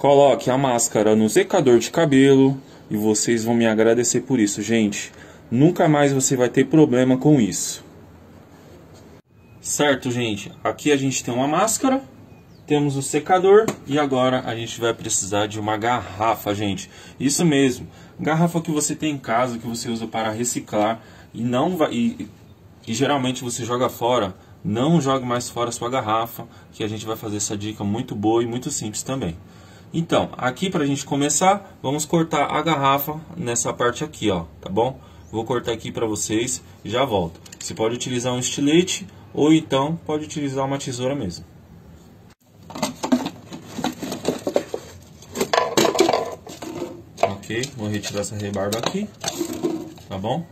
Coloque a máscara no secador de cabelo e vocês vão me agradecer por isso, gente. Nunca mais você vai ter problema com isso. Certo, gente? Aqui a gente tem uma máscara, temos o secador e agora a gente vai precisar de uma garrafa, gente. Isso mesmo, garrafa que você tem em casa, que você usa para reciclar e não vai e, e geralmente você joga fora. Não jogue mais fora a sua garrafa, que a gente vai fazer essa dica muito boa e muito simples também. Então, aqui para a gente começar, vamos cortar a garrafa nessa parte aqui, ó, tá bom? Vou cortar aqui para vocês e já volto. Você pode utilizar um estilete ou então pode utilizar uma tesoura mesmo. Ok, vou retirar essa rebarba aqui, tá bom?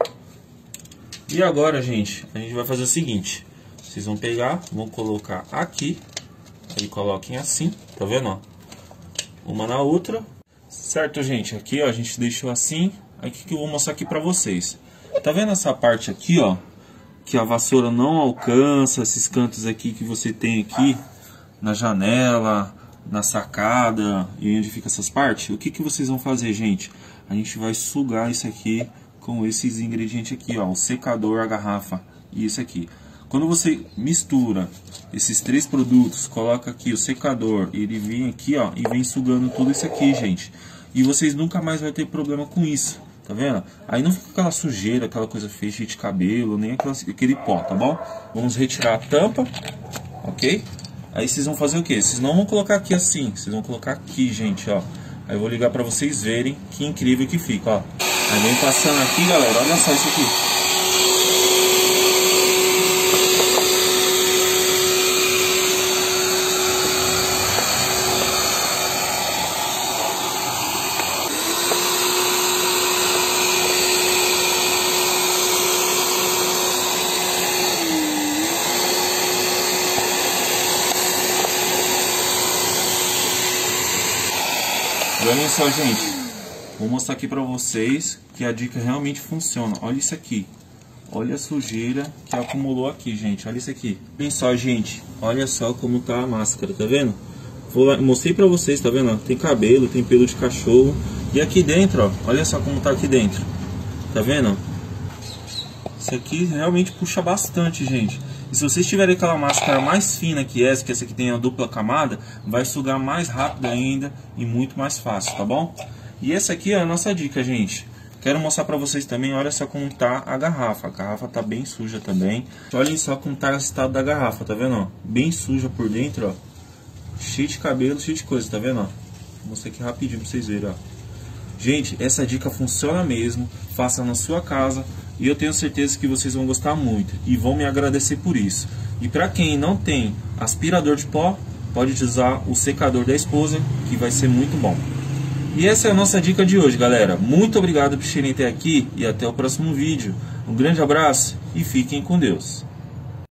E agora, gente, a gente vai fazer o seguinte. Vocês vão pegar, vão colocar aqui. Aí coloquem assim, tá vendo, ó? Uma na outra. Certo, gente? Aqui, ó, a gente deixou assim. Que, que eu vou mostrar aqui pra vocês? Tá vendo essa parte aqui, ó? Que a vassoura não alcança, esses cantos aqui que você tem aqui. Na janela, na sacada e onde fica essas partes. O que, que vocês vão fazer, gente? A gente vai sugar isso aqui com esses ingredientes aqui, ó, o secador, a garrafa e isso aqui. Quando você mistura esses três produtos, coloca aqui o secador, ele vem aqui, ó, e vem sugando tudo isso aqui, gente. E vocês nunca mais vai ter problema com isso, tá vendo? Aí não fica aquela sujeira, aquela coisa feia de cabelo, nem aquela, aquele pó, tá bom? Vamos retirar a tampa, ok? Aí vocês vão fazer o que? Vocês não vão colocar aqui assim, vocês vão colocar aqui, gente, ó. Aí eu vou ligar para vocês verem que incrível que fica, ó. Aí vem passando aqui, galera, olha só isso aqui. Olha só, gente. Vou mostrar aqui pra vocês que a dica realmente funciona. Olha isso aqui. Olha a sujeira que acumulou aqui, gente. Olha isso aqui. Olha só, gente. Olha só como tá a máscara, tá vendo? Vou, mostrei pra vocês, tá vendo? Tem cabelo, tem pelo de cachorro. E aqui dentro, ó. Olha só como tá aqui dentro. Tá vendo? Isso aqui realmente puxa bastante, gente. E se vocês tiverem aquela máscara mais fina que essa, que essa aqui tem a dupla camada, vai sugar mais rápido ainda e muito mais fácil, tá bom? E essa aqui é a nossa dica, gente. Quero mostrar para vocês também, olha só como tá a garrafa. A garrafa tá bem suja também. Olhem só como tá o estado da garrafa, tá vendo? Bem suja por dentro, ó. Cheio de cabelo, cheio de coisa, tá vendo? Vou mostrar aqui rapidinho para vocês verem, ó. Gente, essa dica funciona mesmo. Faça na sua casa. E eu tenho certeza que vocês vão gostar muito e vão me agradecer por isso. E para quem não tem aspirador de pó, pode usar o secador da esposa, que vai ser muito bom. E essa é a nossa dica de hoje, galera. Muito obrigado por terem até aqui e até o próximo vídeo. Um grande abraço e fiquem com Deus.